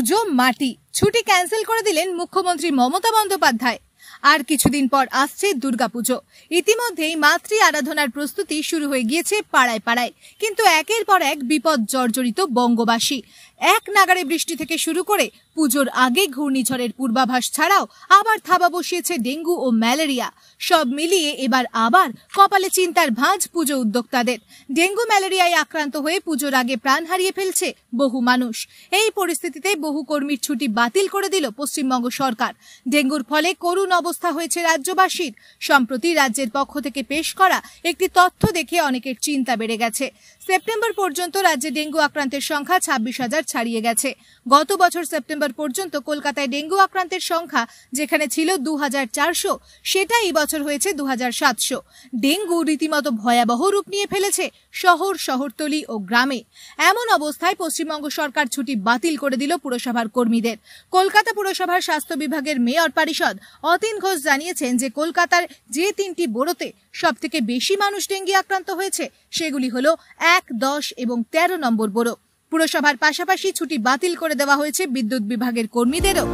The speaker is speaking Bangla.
পুজো মাটি। ছুটি ক্যান্সেল করে দিলেন মুখ্যমন্ত্রী মমতা বন্দ্যোপাধ্যায়। আর কিছুদিন পর আসছে দুর্গাপুজো। ইতিমধ্যেই মাতৃ আরাধনার প্রস্তুতি শুরু হয়ে গিয়েছে পাড়ায় পাড়ায়। কিন্তু একের পর এক বিপদ জর্জরিত বঙ্গবাসী। এক নাগারে বৃষ্টি থেকে শুরু করে পুজোর আগে ঘূর্ণিঝড়ের পূর্বাভাস ছাড়াও আবার থাবা বসিয়েছে ডেঙ্গু ও ম্যালেরিয়া। সব মিলিয়ে এবার আবার কপালে চিন্তার ভাঁজ পুজো উদ্যোক্তাদের। ডেঙ্গু ম্যালেরিয়ায় আক্রান্ত হয়ে পুজোর আগে প্রাণ হারিয়ে ফেলছে বহু মানুষ। এই পরিস্থিতিতে বহু কর্মীর ছুটি বাতিল করে দিল পশ্চিমবঙ্গ সরকার। ডেঙ্গুর ফলে করুণ অবস্থা হয়েছে রাজ্যবাসীর। সম্প্রতি রাজ্যের পক্ষ থেকে পেশ করা একটি তথ্য দেখে অনেকের চিন্তা বেড়ে গেছে। সেপ্টেম্বর পর্যন্ত রাজ্যে ডেঙ্গু আক্রান্তের সংখ্যা ছাব্বিশ হাজার ছাড়িয়ে গেছে। গত বছর সেপ্টেম্বর পর্যন্ত কলকাতায় ডেঙ্গু আক্রান্তের সংখ্যা যেখানে ছিল দু হাজার চারশো, সেটা এই বছর হয়েছে দু হাজার সাতশো। ডেঙ্গু রীতিমতো ভয়াবহ রূপ নিয়ে ফেলেছে শহর, শহরতলি ও গ্রামে। এমন অবস্থায় পশ্চিমবঙ্গ সরকার ছুটি বাতিল করে দিল পুরসভার কর্মীদের। কলকাতা পুরসভার স্বাস্থ্য বিভাগের মেয়র পরিষদ অতীন ঘোষ জানিয়েছেন যে কলকাতার যে তিনটি বোরোতে সব থেকে বেশি মানুষ ডেঙ্গি আক্রান্ত হয়েছে, সেগুলি হল এক, দশ এবং তেরো নম্বর বোরো। পুরসভার পাশাপাশি ছুটি বাতিল করে দেওয়া হয়েছে বিদ্যুৎ বিভাগের কর্মীদেরও।